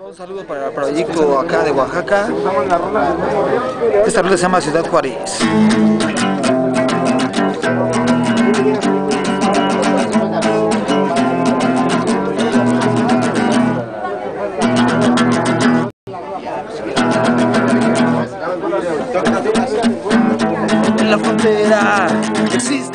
Un saludo para el proyecto acá de Oaxaca. Esta ruta se llama Ciudad Juárez. En la frontera existe